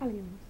Falemos.